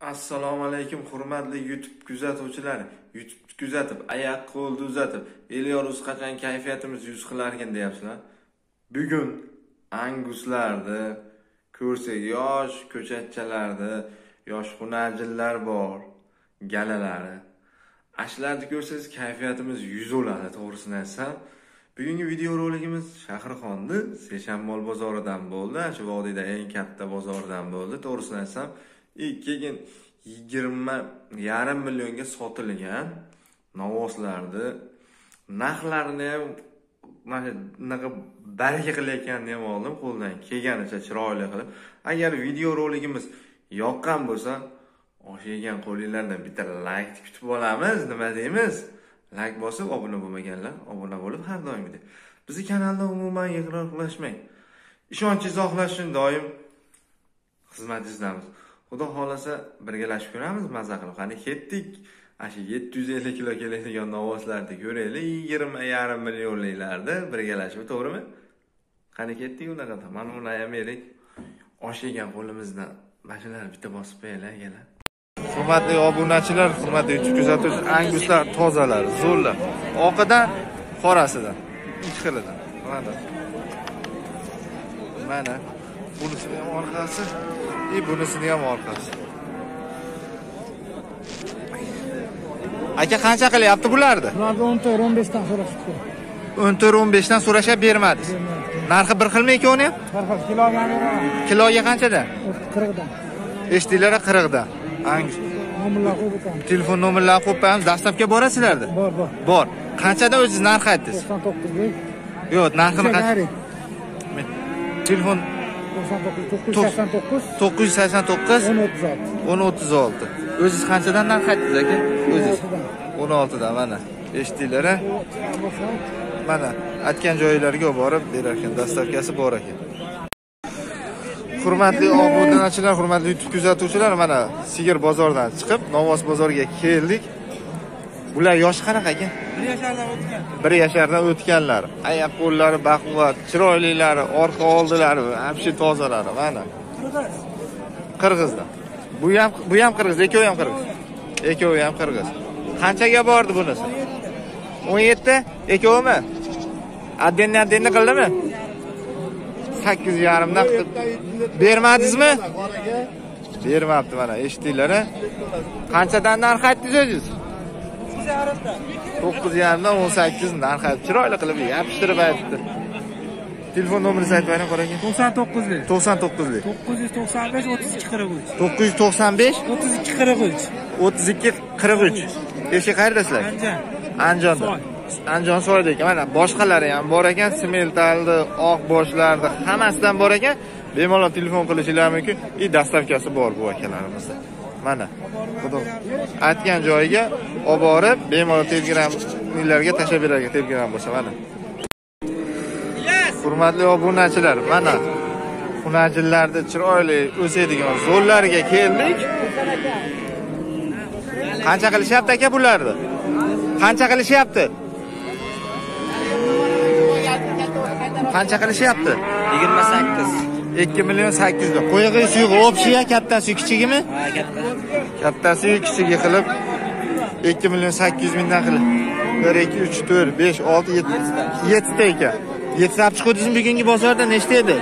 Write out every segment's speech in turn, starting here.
assalomu alaykum hurmatli youtube kuzatuvchilar. Youtube kuzatib oyoq qo'lni uzatib elyorus qachon kayfiyatimiz yuz qilarkan deyapsizlar. Bugun anguslarni ko'rsak yosh ko'chatchalarni yosh hunarjinlar bor galalari. Ashlarni ko'rsangiz kayfiyatimiz yuz oladi to'g'risini aytsam bugungi videorolikimiz shahrixonni seshanbol bozoridan bo'ldi. Shu vodiyda eng katta bozordan bo'ldi to'g'risini aytsam keyin yigirma yarim millionga sotilgan novvoslarni narxlarini ham mana shunaqa baraka qilayotganini ham oldim qo'ldan kelganicha chiroyli qilib. Agar videorolikimiz yoqqan bo'lsa oshagan qo'linglardan bitta layk kutib olamiz. Nima deymiz? Layk bosib obuna bo'lmaganlar obuna bo'lib har doimgidek bizni kanalda umuman iqror qilishmang ishonchingiz oqlash uchun doim xizmatingizdamiz xudo xohlasa birgalashib ko'ramiz maza qilib. Qani ketdik. Ana shu yetti yuz ellik kilo keladigan novvoslarni ko'raylik yigirma yarim millionliklarni birgalashib to'g'rimi? Qani ketdik unaqa mana buni ham bering osh yegan qo'limizdan mana shularni bitta bosib qo'yaylik akalar hurmatli obunachilar hurmatli youtube kuzatuvchi anguslar tozalar zo'rlar. Oqidan qorasidan ikki xilidan mana. Mana. Bunisini ham orqasi? И bunisini ham orqasi. Aka qancha qilyapti bularni? Bularni 10 ta 15 dan so'rashibdi. o'n to'rt o'n beshdan so'rashab bermadingiz. Narxi bir xilmi ikkovini ham Har xil beraman. kiloga qanchadan? 40 dan. eshitdinglar qirqdan. Telefon nomerlarini qo'yib qo'yamiz dastlabga borasizlarda Bor, bor. bor. Qanchadan o'zingiz narx aytdingiz? 99 lik. yo'q narxini qancha telefon 99 989 to'qqiz yuz sakson to'qqiz 1036. o'n o'ttiz olti o'zingiz qanchadan narx aytdingiz aka? O'zingiz 16 dan. o'n oltidan mana. Eshitdinglar a mana aytgan joylarga olib borib berar ekan dastavkasi bor ekan. Hurmatli obunachilar hurmatli youtube kuzatuvchilar mana sigir bozoridan chiqib novvos bozoriga keldik bular yoshi qanaqa ekan? Bir yashardan o'tgan. bir yashardan o'tganlar. Oyoq qo'llari baquvvat chiroylilari orqa oldilari вообще tozalari mana. Qirg'izdan bu ham bu ham qirg'iz ikkovi ham qirg'iz. Ikkovi ham qirg'iz. Qanchaga bordi bunisi? o'n yetti. Ikkovimi? Отдельно отдельно qildimi? Sakkiz yarimdan qilib bermadingizmi bermabdi mana eshitdinglar a qanchadan narx aytdingiz o'zingiz to'qqiz yarimdan o'n sakkiz narx aytib chiroyli qilib yopishtirib aytdi. Telefon nomeringizni aytib bering qora aka 99 lik. to'qson to'qqizlik 995 32 43. to'qqiz yuz to'qson besh? 32 43. o'ttiz ikki qirq uch. Eshik qayerdasizlar Anjan. andijonda andijon soyida ekan mana boshqalari ham bor ekan. Smeltalni oq boshlarni hammasidan bor ekan. Bemalol telefon qilishinglar mumkin. И dastavkasi bor bu akalarimizni mana xudo. Aytgan joyiga olib borib bemalol telegramlarga tashlab berar ekan telegram bo'lsa mana. Hurmatli obunachilar mana. Hunarjinlarni chiroyli o'sadigan zo'rlariga keldik. Qancha qilishyapti aka bularni qancha qilishyapti? Qancha qilishyapti? 28. 2 million 800 ming qo'yig'i suyug'i общий kattasi kichigimi Ha, katta. kattasi kichigi qilib 2 million 800 mingdan qilib 1 2 3 4 5 6 7 7 ta ekan 7 ta olib chiqdingizmi bugungi bozorda nechta edi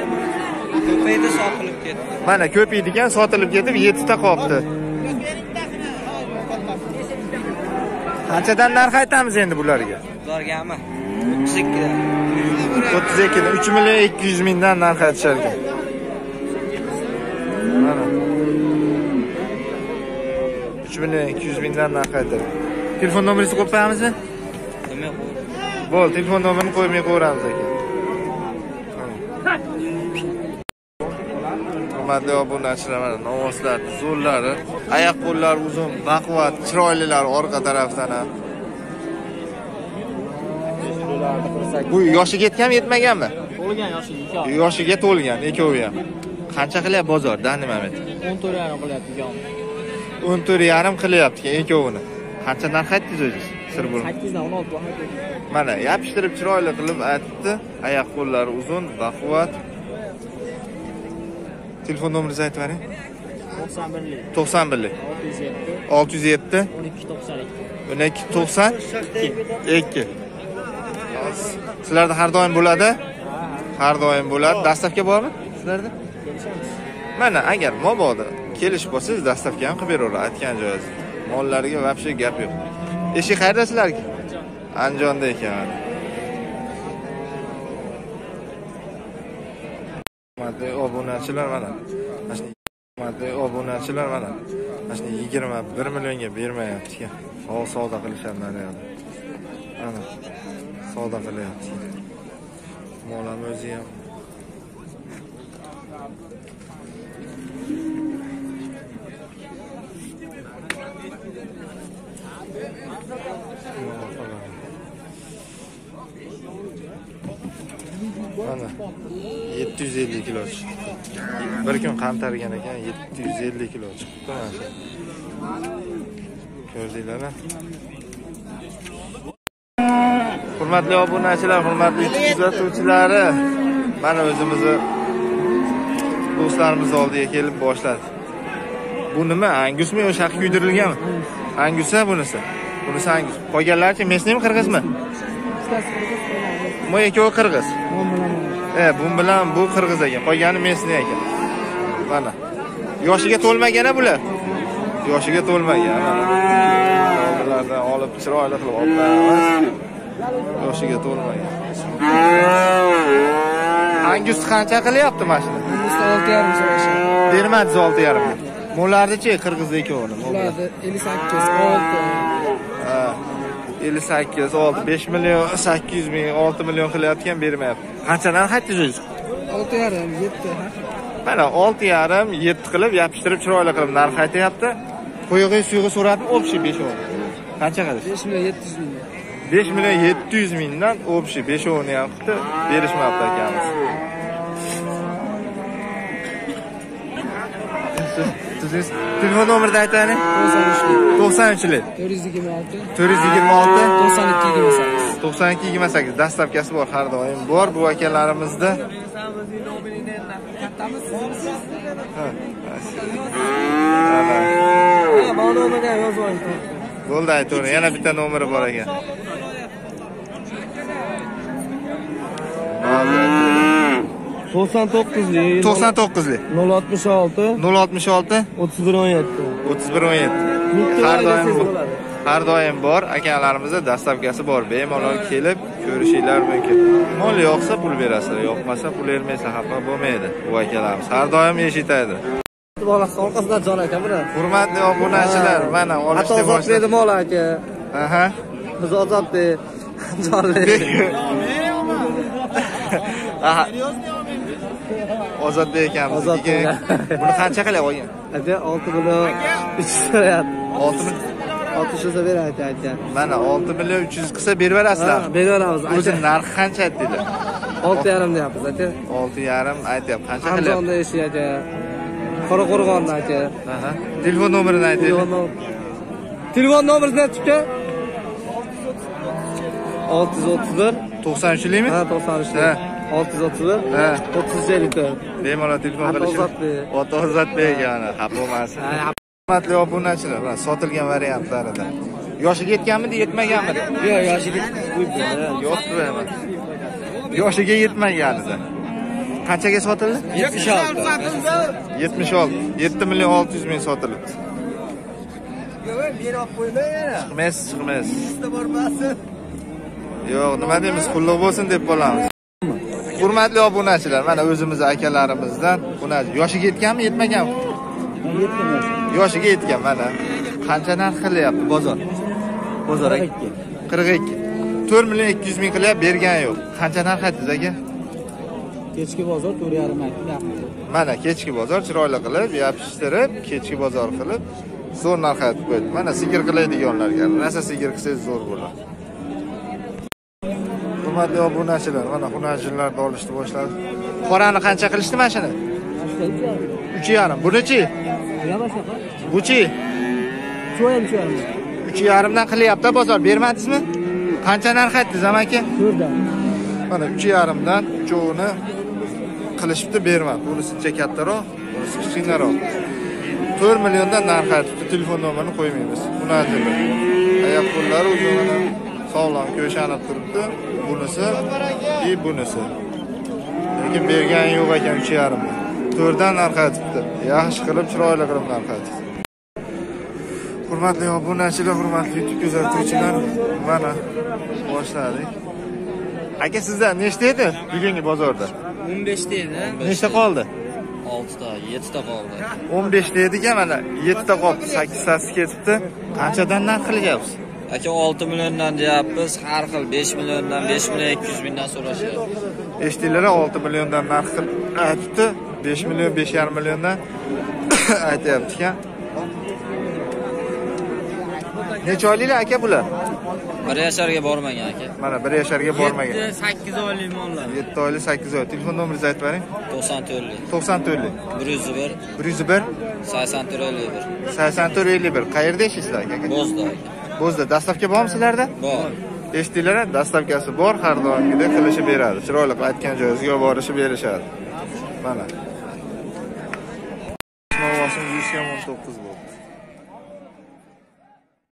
Ko'paydi soqilib ketdi. mana ko'p ekan sotilib ketib 7 ta qolibdi qanchadan narx aytamiz endi bularga Ulargami? 32 dan. 32 dan 3 million 200 mingdan narx aytishar ekan 3 million 200 mingdan narx aytadi telefon nomeringizni qo'yib qo'yamizmi? Bu? bo'ldi telefon nomerini qo'ymay qo'yamiz aka hurmatli obunachilar mana novvoslar zo'rlari oyoq qo'llari uzun baquvvat chiroylilar orqa tarafdan ham bu yoshiga yetganmi yetmaganmi? Bo'lgan yoshi yoshiga to'lgan ikkovi ham. Qancha qilyapti bozorda nimamet 14 yarim qilyapti ekan. O'n to'rt yarim qilyapti ikkovini. Qancha narx aytdingiz o'zingiz sir bo'lmay. 8 dan 16 baho mana yopishtirib chiroyli qilib aytdi. Oyoq qo'llari uzun baquvvat telefon nomeringizni aytib bering. To'qson birlik to'qson birlik olti yuz yetti olti yuz yetti o'n ikki to'qson ikki. o'n ikki to'qson ikki. Sizlarda har doim bo'ladi? Har doim bo'ladi. Dastavka bormi sizlarda? Kelishamiz. Mana agar mabodo kelish bo'lsa siz dastavka ham qilib beraveradi. Aytgan joyingiz. Mollariga вообще gap yo'q. Eshik qayerda sizlarga andijonda ekan. Hurmatli obunachilar mana. Mana shu hurmatli obunachilar mana. Mana shu yigirma bir millionga bermayapti ekan hozir savdo qilishadi naryoqda mana savdo qilyapti. Mol ham o'zi ham. Mana yetti yuz ellik kilo chiqibdi bir kun qantargan ekan yetti yuz ellik kilo chiqibdi mana shu ko'rdinglarmi? Hurmatli obunachilar hurmatli kuzatuvchilari mana o'zimizni do'stlarimiz oldiga kelib boshladi. Bu nima? Angusmi yo shaq kuydirilganmi angus a bunisi? Bunisi angus qolganlarichi местныйmi qirg'izmi? Bu ikkovi qirg'iz. Bu bilan bu qirg'iz ekan qolgani местный ekan mana. Yoshiga to'lmagan bular? Yoshiga to'lmagan. Oldilaridan olib chiroyli qilib olib beramiz. Yoshiga to'lmagan. Angus qancha qilyapti mana shuni olti yarim so'rashadi bermadi olti yarim. Mo'llarnichi qirg'iz ikkovini ellik sakkiz olti ellik sakkiz olti besh million sakkiz yuz ming olti million qilayotgan bermayapti. Qanchadan aytdingiz? Olti yarim yetti. Mana olti yarim yetti qilib yopishtirib chiroyli qilib narx aytyapti. Quyog'i suyog'i so'radimi общий beshovini qancha qilish besh million yetti yuz ming. Besh million yetti yuz mingdan общий beshovini ham qilibdi berishmabdi akamiz Siz- telefon nomerini aytaylik to'qson uchlik to'rt yuz yigirma olti. To'rt yuz yigirma olti. To'qson ikki yigirma sakkiz. To'qson ikki yigirma sakkiz. Dastavkasi bor har doim bor bu akalarimizda Ha, mana. bo'ldi aytavering yana bitta nomeri bor ekan to'qson to'qqizlik to'qson to'qqizlik nol oltmish olti nol oltmish olti o'ttiz bir o'n yetti. O'ttiz bir o'n yetti. Har doim bor har doim bor. Akalarimizda dastavkasi bor. Bemalol kelib ko'rishinglar mumkin. Mol yoqsa pul berasizlar yoqmasa pul bermaysizlar xafa bo'lmaydi bu akalarimiz. Har doim eshitadi. Orqasidan jon aka buni. Hurmatli obunachilar mana olishni boshladi. mol aka. Aha. Biz ozodni jonli. Aha. Ozodbek akamiz Ozodbek. buni qancha qilyapti olgan? Olti million uch yuz so'rayapti olti olti yuz so'za beradi aka mana olti million uch yuz qilsa berib berasizlar beraveramiz o'zi aka narxi qancha aytdinglar olti yarim deyapmiz aka. Olti yarim aytyapti. Qancha qilyapti andijonda yashay aka. Qoraqo'rg'onda aka. Telefon nomerini aytaylik telefon nom- telefon nomeringizni aytib uka olti yuz o'ttiz bir. To'qson uchlikmi ha to'qson uch Ha. Olti yuz o'ttiz o'ttiz bemalol telefon qilish. Ota ozodbek yana. Xafa bo'lmasin hurmatli obunachilar mana sotilgan variantlarida. Yoshiga yetganmidi yetmaganmidi? Yo'q yoshiga yo'qmi yoshiga yetmaganida. Qanchaga sotildi? Yetmish olti yetmish olti yetti million olti yuz ming sotilibdi. Chiqmaysiz chiqmaysiz. Yo'q nima deymiz qulluq bo'lsin deb qolamiz hurmatli obunachilar mana o'zimizni akalarimizdan bunachi yoshiga yetganmi yetmaganmi yoshiga yetgan mana. Qancha narx qilyapti? Bozor. Bozor qirq ikki. To'rt million ikki yuz ming qilyapti bergani yo'q. Qancha narx aytdingiz aka? Kechki bozor to'rt yarim mana kechki bozor chiroyli qilib yopishtirib kechki bozor qilib zo'r narx aytib qo'ydi mana sigir qiladiganlarga rosa sigir qilsangiz zo'r bo'ladi hurmatli obunachilar mana hunarchilarni olishni boshladi. Qorani qancha qilishdi mana shuni? Uch yarim. Bunichi buchi uch. Yarimdan qilyapti bozor. Bermadingizmi? Qancha narx aytdingiz amaki mana uch yarimdan uchovini qilishibdi bermadi. Bunisi uncha kattaroq bunisi kichkinaroq. To'rt milliondan narx aytibdi. Telefon nomerini qo'ymaymiz. Ajoyib oyoq qo'llari uzun sog'lom ko'shanib turibdi bunisi и bunisi lekin bergani yo'q ekan uch yarimda to'rtdan narx aytibdi yaxshi qilib chiroyli qilib narx aytibdi hurmatli obunachilar hurmatli youtube kuzatuvchilar mana boshladik. Aka sizda nechta edi bugungi bozorda? 15 ta edi. nechta qoldi? 6 ta, 7 ta qoldi. 15 ta ediga mana 7 ta qolibdi 8 tasi ketibdi qanchadan narx qilyapsiz Aka 6 milliondan deyapmiz, har xil 5 milliondan, 5 million 200 mingdan so'rashyapti. eshitdinglar 6 milliondan narx qilib aytibdi 5 million 5,5 milliondan aytyapti ekan necha oyliklar aka bular? Bir yasharga bormagan aka. mana bir yasharga bormagan. 8 oylik mollar. 7 oylik 8 oy telefon nomeringizni aytib bering. 94lik, 94lik 101, 101 8451. 84 51 qayerda ishlaysizlar aka? Bo'zda. Bo'zda dastavka bormi sizlarda? Bor. eshitdinglar dastavkasi bor har doimgidek qilishib beradi. Chiroyli qilib aytgan joyingizga olib borishib berishadi. Mana. Ovosim 100 ga 19 bo'ldi